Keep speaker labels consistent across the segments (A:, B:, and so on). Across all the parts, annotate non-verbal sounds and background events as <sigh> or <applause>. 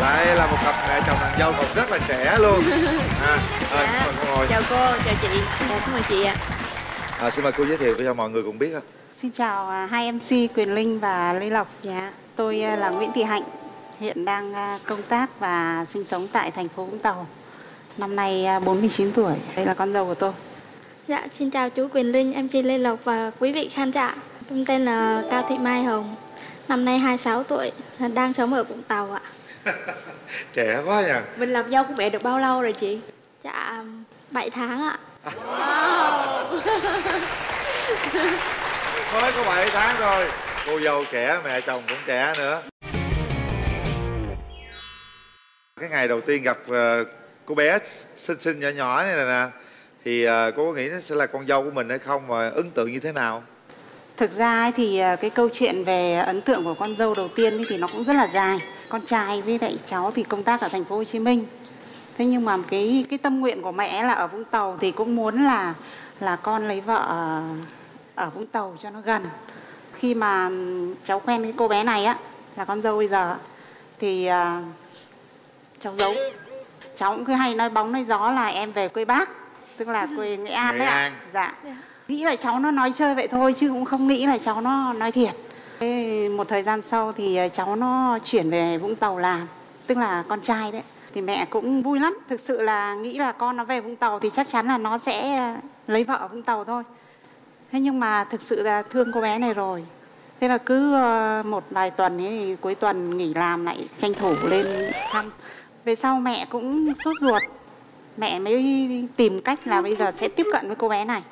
A: lại là một cặp mẹ chồng nàng dâu còn rất là trẻ luôn <laughs> à, à
B: Dạ.
A: mời cô ngồi
B: chào cô chào chị dạ, xin mời chị ạ
A: à, xin mời cô giới thiệu cho mọi người cùng biết ạ
C: Xin chào à, hai MC Quyền Linh và Lê Lộc.
B: dạ
C: Tôi à, là Nguyễn Thị Hạnh, hiện đang à, công tác và sinh sống tại thành phố Vũng Tàu. Năm nay à, 49 tuổi. Đây là con dâu của tôi.
D: Dạ, xin chào chú Quyền Linh, MC Lê Lộc và quý vị khán giả. Tôi tên là Cao Thị Mai Hồng, năm nay 26 tuổi, đang sống ở Vũng Tàu ạ.
A: Trẻ quá nha
B: mình làm dâu của mẹ được bao lâu rồi chị?
D: Dạ, 7 tháng ạ. <laughs>
A: mới có 7 tháng thôi. Cô dâu trẻ mẹ chồng cũng trẻ nữa. Cái ngày đầu tiên gặp ờ, cô bé xinh xinh nhỏ nhỏ này nè thì ờ, cô có nghĩ nó sẽ là con dâu của mình hay không và ấn tượng như thế nào?
C: Thực ra ấy thì à, cái câu chuyện về ấn tượng của con dâu đầu tiên ấy thì nó cũng rất là dài. Con trai với lại cháu thì công tác ở thành phố Hồ Chí Minh. Thế nhưng mà cái cái tâm nguyện của mẹ là ở Vũng Tàu thì cũng muốn là là con lấy vợ ở- Vũng Tàu cho nó gần. Khi mà cháu quen cái cô bé này á là con dâu bây giờ thì à, cháu giấu. Cháu cũng cứ hay nói bóng nói gió là em về quê bác, tức là quê Nghệ An đấy ạ.
A: An.
C: Dạ. Nghĩ là cháu nó nói chơi vậy thôi chứ cũng không nghĩ là cháu nó nói thiệt. Một thời gian sau thì ờ, cháu nó chuyển về Vũng Tàu làm, tức là con trai đấy. Thì mẹ cũng vui lắm, thực sự là nghĩ là con nó về Vũng Tàu thì chắc chắn là nó sẽ ờ, lấy vợ ở Vũng Tàu thôi. Thế nhưng mà thực sự là thương cô bé này rồi. Thế là cứ ờ, một vài tuần ấy thì cuối tuần nghỉ làm lại tranh thủ lên thăm. Về sau mẹ cũng sốt ruột. Mẹ mới tìm cách là bây giờ sẽ tiếp cận với cô bé này.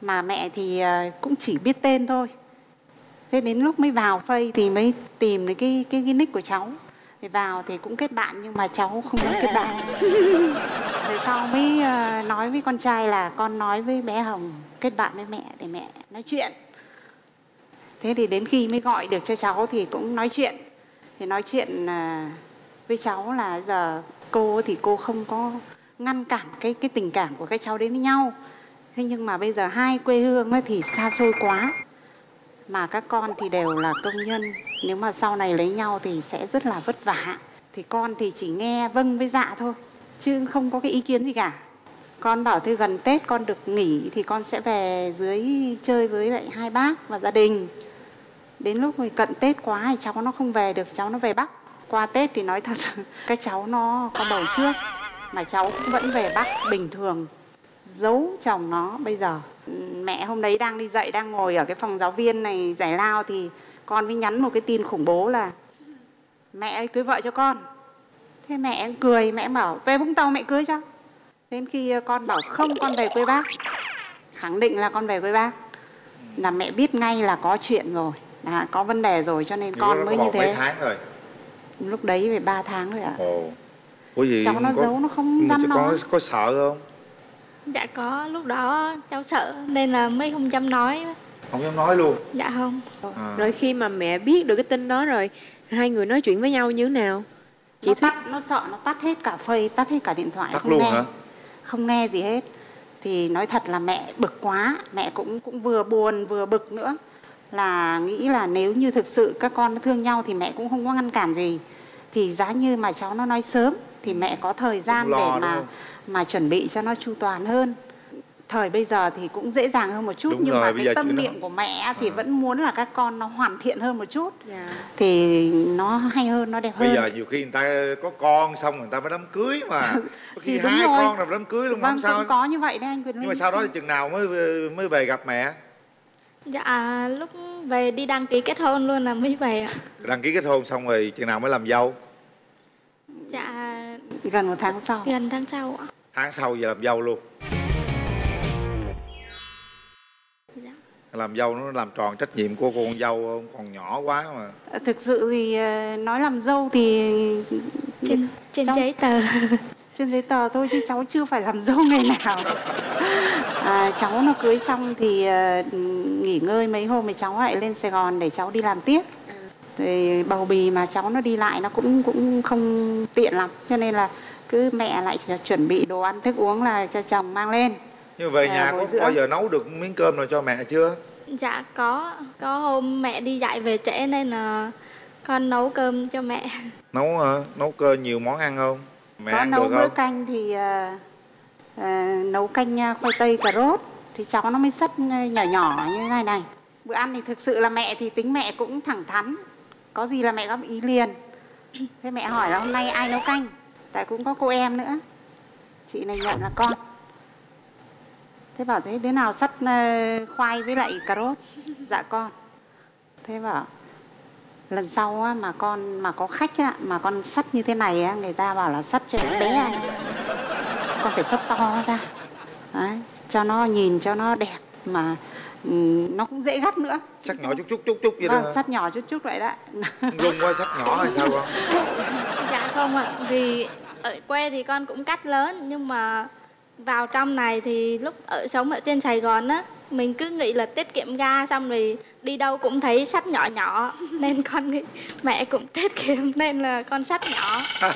C: Mà mẹ thì cũng chỉ biết tên thôi. Thế đến lúc mới vào phây thì mới tìm được cái cái, cái nick của cháu. Thì vào thì cũng kết bạn nhưng mà cháu không muốn kết bạn. <laughs> Về sau mới ờ, nói với con trai là con nói với bé Hồng kết bạn với mẹ để mẹ nói chuyện. Thế thì đến khi mới gọi được cho cháu thì cũng nói chuyện. Thì nói chuyện à, với cháu là giờ cô thì cô không có ngăn cản cái cái tình cảm của các cháu đến với nhau. Thế nhưng mà bây giờ hai quê hương ấy thì xa xôi quá. Mà các con thì đều là công nhân. Nếu mà sau này lấy nhau thì sẽ rất là vất vả. Thì con thì chỉ nghe vâng với dạ thôi. Chứ không có cái ý kiến gì cả. Con bảo thế gần Tết con được nghỉ thì con sẽ về dưới chơi với lại hai bác và gia đình. Đến lúc thì cận Tết quá thì cháu nó không về được, cháu nó về Bắc. Qua Tết thì nói thật, <laughs> các cháu nó có bầu trước mà cháu cũng vẫn về Bắc bình thường. Giấu chồng nó bây giờ. Mẹ hôm đấy đang đi dạy, đang ngồi ở cái phòng giáo viên này giải lao thì con mới nhắn một cái tin khủng bố là mẹ ơi cưới vợ cho con. Thế mẹ cũng cười, mẹ bảo về Vũng Tàu mẹ cưới cho. Đến khi con bảo không con về quê bác. Khẳng định là con về quê bác. Là mẹ biết ngay là có chuyện rồi. Là Có vấn đề rồi cho nên con mới
A: có
C: như
A: bầu mấy
C: thế.
A: tháng rồi.
C: Lúc đấy về 3 tháng rồi ạ.
A: Ồ. Ủa gì
C: Cháu nó
A: có-
C: giấu nó không dám
A: có,
C: nói.
A: có sợ không
D: Dạ có, lúc đó cháu sợ nên là mới không dám nói.
A: không dám nói luôn
D: Dạ không.
A: à.
B: rồi khi mà mẹ biết được cái tin đó rồi hai người nói chuyện với nhau như thế nào chị
C: Nó
B: thuyết
C: tắt, nó sợ nó tắt hết cả phây Tắt hết cả điện thoại
A: Tắt
C: không
A: luôn
C: nghe
A: hả?
C: Không nghe gì hết Thì nói thật là mẹ bực quá Mẹ cũng cũng vừa buồn vừa bực nữa Là nghĩ là nếu như thực sự các con nó thương nhau Thì mẹ cũng không có ngăn cản gì Thì giá như mà cháu nó nói sớm Thì mẹ có thời gian để mà mà chuẩn bị cho nó chu toàn hơn. Thời bây giờ thì cũng dễ dàng hơn một chút
A: Đúng
C: nhưng
A: rồi,
C: mà
A: bây
C: cái tâm
A: chuyện nó-
C: niệm của mẹ thì
A: À.
C: vẫn muốn là các con nó hoàn thiện hơn một chút.
B: Dạ.
C: Thì nó hay hơn nó đẹp hơn.
A: bây giờ nhiều khi người ta có con xong người ta mới đám cưới mà. <laughs> Có khi hai
C: rồi.
A: con là đám cưới luôn
C: vâng
A: không sao
C: cũng có như vậy đấy anh Quyền Linh
A: nhưng mà sau đó thì chừng nào mới mới về gặp mẹ?
D: Dạ lúc về đi đăng ký kết hôn luôn là mới về ạ.
A: đăng ký kết hôn xong rồi chừng nào mới làm dâu?
D: Dạ
C: gần một tháng sau
D: gần tháng sau ạ.
A: tháng sau giờ làm dâu luôn
D: Dạ.
A: làm dâu nó làm tròn trách nhiệm của cô con dâu không còn nhỏ quá mà
C: thực sự thì ờ, nói làm dâu thì
D: Trên trên
C: Trong-
D: giấy tờ. <laughs>
C: trên giấy tờ thôi chứ cháu chưa phải làm dâu ngày nào à, cháu nó cưới xong thì ờ, nghỉ ngơi mấy hôm thì cháu lại lên Sài Gòn để cháu đi làm tiếp thì bầu bì mà cháu nó đi lại nó cũng cũng không tiện lắm. Cho nên là cứ mẹ lại chuẩn bị đồ ăn thức uống là cho chồng mang lên.
A: Mà về
C: À,
A: nhà có
C: dưỡng.
A: bao giờ nấu được miếng cơm nào cho mẹ chưa?
D: Dạ có, có hôm mẹ đi dạy về trễ nên là con nấu cơm cho mẹ.
A: Nấu hả nấu cơ nhiều món ăn không? Mẹ
C: có
A: ăn
C: nấu
A: được không?
C: canh thì ờ, ờ, nấu canh ờ, khoai tây cà rốt. Thì cháu nó mới sắt nhỏ nhỏ như thế này này. Bữa ăn thì thực sự là mẹ thì tính mẹ cũng thẳng thắn có gì là mẹ góp ý liền. Thế mẹ hỏi là hôm nay ai nấu canh? Tại cũng có cô em nữa. Chị này nhận là con. Thế bảo thế đứa nào sắt ờ, khoai với lại cà rốt? Dạ con. Thế bảo lần sau á, mà con mà có khách á, mà con sắt như thế này á, người ta bảo là sắt cho bé ăn. con phải sắt to ra. Đấy, cho nó nhìn cho nó đẹp mà nó cũng dễ gắp nữa.
A: Sắc nhỏ chút chút chút chút vậy đó
C: vâng,
A: hả?
C: sắt nhỏ chút chút vậy đó.
A: Rung quá sắc nhỏ hay sao con <laughs>
D: dạ không ạ thì ở quê thì con cũng cắt lớn nhưng mà vào trong này thì lúc ở sống ở trên Sài Gòn á mình cứ nghĩ là tiết kiệm ga xong rồi đi đâu cũng thấy sắt nhỏ nhỏ nên con nghĩ mẹ cũng tiết kiệm nên là con sắt nhỏ. <laughs>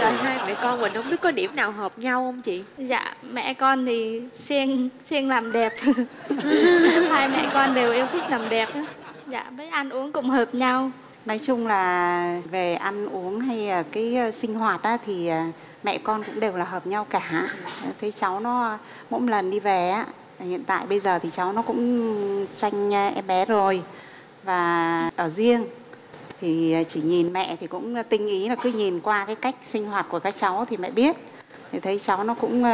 B: Rồi hai mẹ con mình không biết có điểm nào hợp nhau không chị?
D: Dạ mẹ con thì siêng siêng làm đẹp. <laughs> Hai mẹ con đều yêu thích làm đẹp á. dạ với ăn uống cũng hợp nhau.
C: Nói chung là về ăn uống hay là cái ờ, sinh hoạt á, thì ờ, mẹ con cũng đều là hợp nhau cả. Thấy cháu nó mỗi lần đi về á hiện tại bây giờ thì cháu nó cũng sanh ờ, em bé rồi. Và ở riêng. Thì ờ, chỉ nhìn mẹ thì cũng tinh ý là cứ nhìn qua cái cách sinh hoạt của các cháu thì mẹ biết. Thì thấy cháu nó cũng ờ,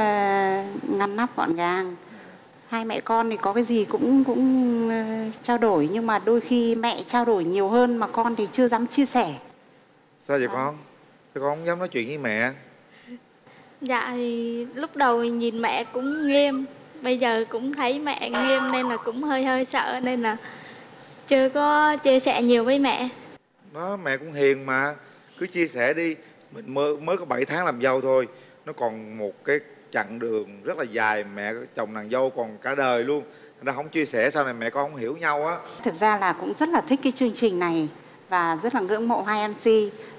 C: ngăn nắp gọn gàng. Hai mẹ con thì có cái gì cũng cũng trao đổi. Nhưng mà đôi khi mẹ trao đổi nhiều hơn mà con thì chưa dám chia sẻ.
A: Sao vậy con? Sao con không dám nói chuyện với mẹ?
D: Dạ thì lúc đầu nhìn mẹ cũng nghiêm Bây giờ cũng thấy mẹ nghiêm nên là cũng hơi hơi sợ Nên là chưa có chia sẻ nhiều với mẹ.
A: Đó mẹ cũng hiền mà. Cứ chia sẻ đi. Mình mới mới có 7 tháng làm dâu thôi. Nó còn một cái chặng đường rất là dài. Mẹ chồng nàng dâu còn cả đời luôn. Ra không chia sẻ sau này mẹ con không hiểu nhau á.
C: Thực ra là cũng rất là thích cái chương trình này và rất là ngưỡng mộ hai MC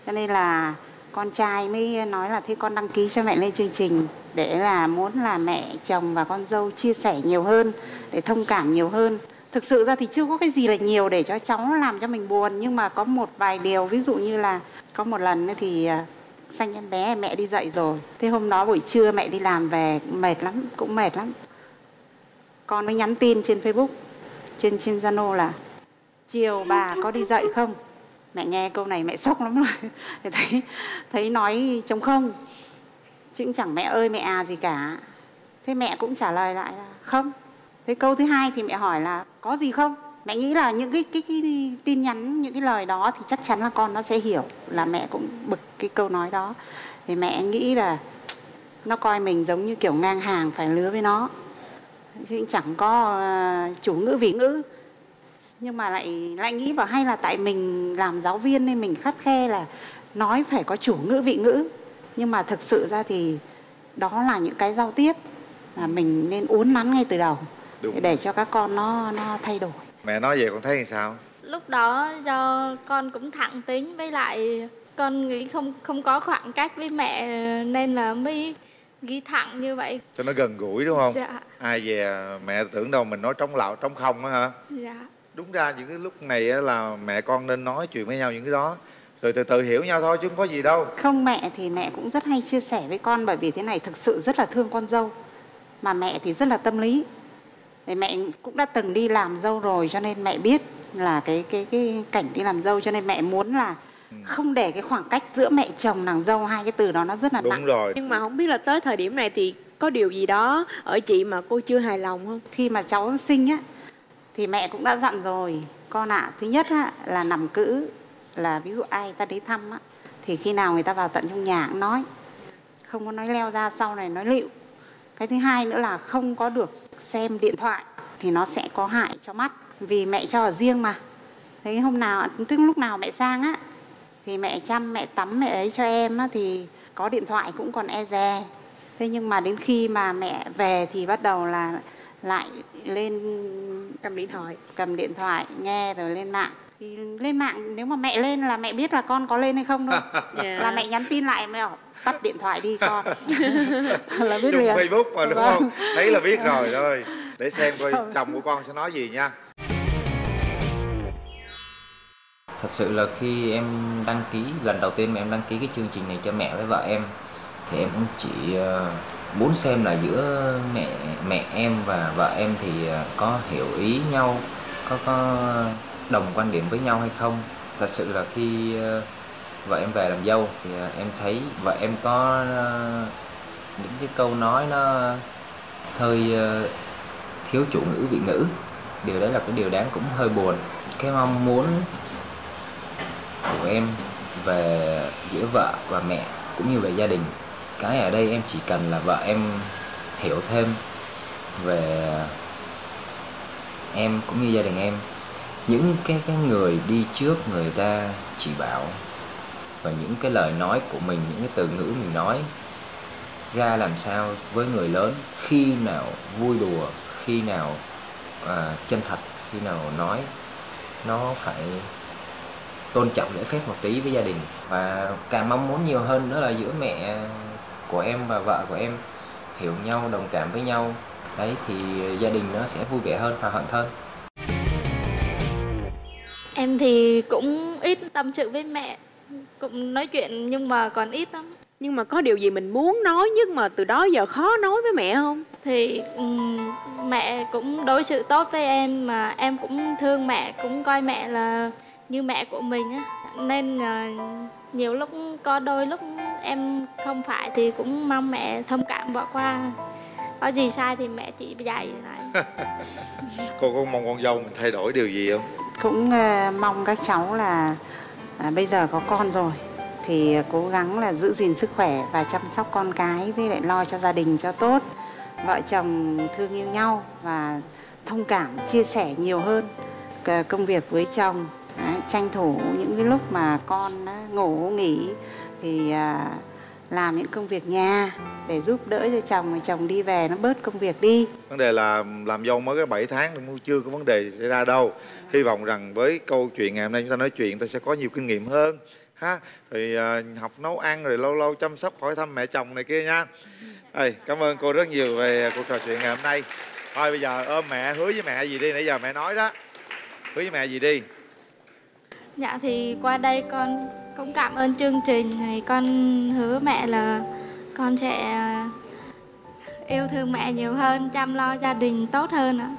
C: cho nên là con trai mới nói là thế con đăng ký cho mẹ lên chương trình để là muốn là mẹ, chồng và con dâu chia sẻ nhiều hơn, để thông cảm nhiều hơn. Thực sự ra thì chưa có cái gì là nhiều để cho cháu nó làm cho mình buồn, nhưng mà có một vài điều, ví dụ như là có một lần thì à, sanh em bé, mẹ đi dậy rồi. Thế hôm đó buổi trưa mẹ đi làm về, mệt lắm, cũng mệt lắm. Con mới nhắn tin trên Facebook, trên trên Zalo là chiều bà có đi dậy không? Mẹ nghe câu này mẹ sốc lắm rồi. <laughs> Thấy thấy nói trống không. Chứ cũng chẳng mẹ ơi mẹ à gì cả. Thế mẹ cũng trả lời lại là không. Thế câu thứ hai thì mẹ hỏi là có gì không? Mẹ nghĩ là những cái, cái, cái tin nhắn những cái lời đó thì chắc chắn là con nó sẽ hiểu là mẹ cũng bực cái câu nói đó. Thì mẹ nghĩ là nó coi mình giống như kiểu ngang hàng phải lứa với nó. Chứ cũng chẳng có uh, chủ ngữ vị ngữ nhưng mà lại lại nghĩ bảo hay là tại mình làm giáo viên nên mình khắt khe là nói phải có chủ ngữ vị ngữ nhưng mà thực sự ra thì đó là những cái giao tiếp là mình nên uốn nắn ngay từ đầu
A: Đúng.
C: để cho các con nó nó thay đổi
A: mẹ nói vậy con thấy làm sao
D: Lúc đó do con cũng thẳng tính với lại con nghĩ không không có khoảng cách với mẹ nên là mới ghi thẳng như vậy.
A: cho nó gần gũi đúng không
D: Dạ,
A: ai về mẹ tưởng đâu mình nói trống lạo trống không á hả
D: dạ.
A: Đúng ra những cái lúc này á là mẹ con nên nói chuyện với nhau những cái đó. Rồi từ từ hiểu nhau thôi chứ không có gì đâu.
C: Không mẹ thì mẹ cũng rất hay chia sẻ với con bởi vì thế này thực sự rất là thương con dâu. Mà mẹ thì rất là tâm lý. Thì mẹ cũng đã từng đi làm dâu rồi cho nên mẹ biết là cái cái cái cảnh đi làm dâu cho nên mẹ muốn là không để cái khoảng cách giữa mẹ chồng nàng dâu hai cái từ đó nó rất là
A: đúng
C: nặng.
A: rồi.
B: Nhưng mà không biết là tới thời điểm này thì có điều gì đó ở chị mà cô chưa hài lòng không?
C: Khi mà cháu sinh á thì mẹ cũng đã dặn rồi con ạ thứ nhất á, là nằm cữ là ví dụ ai ta đến thăm á thì khi nào người ta vào tận trong nhà cũng nói không có nói leo ra sau này nói lịu. Cái thứ hai nữa là không có được xem điện thoại thì nó sẽ có hại cho mắt vì mẹ cho ở riêng mà. Thế hôm nào tức lúc nào mẹ sang á thì mẹ chăm mẹ tắm mẹ ấy cho em á thì có điện thoại cũng còn e dè. Thế nhưng mà đến khi mà mẹ về thì bắt đầu là lại lên
B: cầm điện thoại.
C: Cầm điện thoại nghe rồi lên mạng. Thì lên mạng nếu mà mẹ lên là mẹ biết là con có lên hay không đâu <laughs>
B: Dạ.
C: là mẹ nhắn tin lại mẹ bảo tắt điện thoại đi con. <laughs> Là biết
A: dùng
C: liền.
A: Facebook mà đúng
C: Vâng.
A: không thấy là biết rồi thôi. Để xem coi chồng của con sẽ nói gì nha.
E: Thật sự là khi em đăng ký lần đầu tiên mà em đăng ký cái chương trình này cho mẹ với vợ em thì em cũng chỉ ờ, muốn xem là giữa mẹ mẹ em và vợ em thì à, có hiểu ý nhau, có có đồng quan điểm với nhau hay không? Thật sự là khi à, vợ em về làm dâu thì à, em thấy vợ em có những cái câu nói nó hơi thiếu chủ ngữ, vị ngữ. Điều đấy là cái điều đáng cũng hơi buồn. Cái mong muốn của em về giữa vợ và mẹ cũng như về gia đình cái ở đây em chỉ cần là vợ em hiểu thêm về em cũng như gia đình em. Những cái cái người đi trước người ta chỉ bảo và những cái lời nói của mình những cái từ ngữ mình nói ra làm sao với người lớn khi nào vui đùa khi nào à, chân thật khi nào nói nó phải tôn trọng lễ phép một tí với gia đình. Và càng mong muốn nhiều hơn nữa là giữa mẹ của em và vợ của em hiểu nhau đồng cảm với nhau đấy thì gia đình nó sẽ vui vẻ hơn hòa thuận hơn.
D: Em thì cũng ít tâm sự với mẹ Cũng nói chuyện nhưng mà còn ít lắm.
B: Nhưng mà có điều gì mình muốn nói nhưng mà từ đó giờ khó nói với mẹ không?
D: Thì ừm, mẹ cũng đối xử tốt với em Mà em cũng thương mẹ Cũng coi mẹ là như mẹ của mình á. Nên là nhiều lúc có đôi lúc em không phải Thì cũng mong mẹ thông cảm bỏ qua. Có gì sai thì mẹ chỉ dạy lại. <laughs>
A: Cô có mong con dâu mình thay đổi điều gì không?
C: Cũng ờ, mong các cháu là à, bây giờ có con rồi thì cố gắng là giữ gìn sức khỏe và chăm sóc con cái với lại lo cho gia đình cho tốt. Vợ chồng thương yêu nhau và thông cảm chia sẻ nhiều hơn c- công việc với chồng Đấy, tranh thủ những cái lúc mà con ngủ nghỉ thì à, làm những công việc nhà để giúp đỡ cho chồng rồi chồng đi về nó bớt công việc đi.
A: Vấn đề là làm dâu mới cái 7 tháng thì cũng chưa có vấn đề xảy ra đâu. Hy vọng rằng với câu chuyện ngày hôm nay chúng ta nói chuyện ta sẽ có nhiều kinh nghiệm hơn ha. Rồi à, học nấu ăn rồi lâu lâu chăm sóc hỏi thăm mẹ chồng này kia nha. Ê, cảm ơn cô rất nhiều về cuộc trò chuyện ngày hôm nay. Thôi bây giờ ôm mẹ hứa với mẹ gì đi nãy giờ mẹ nói đó. Hứa với mẹ gì đi?
D: Dạ thì qua đây con cũng cảm ơn chương trình thì con hứa mẹ là con sẽ yêu thương mẹ nhiều hơn, chăm lo gia đình tốt hơn ạ.